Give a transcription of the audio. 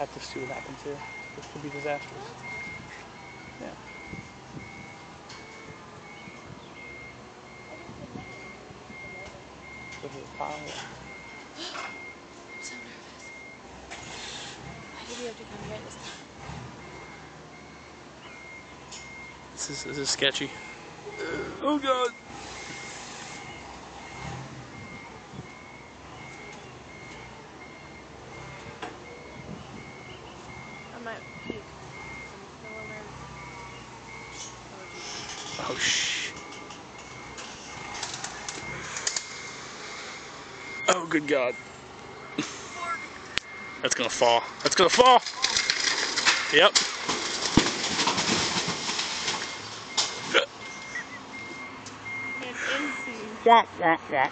have to see what happens here. This could be disastrous. Yeah. Look at the pile. I'm so nervous. Why did you have to come here this time? This is this is sketchy. Oh god. Might puke. I'm. Oh, geez. Oh shh. Oh good god. That's gonna fall. That's gonna fall. Yep. It's insane. Wah, wah, wah.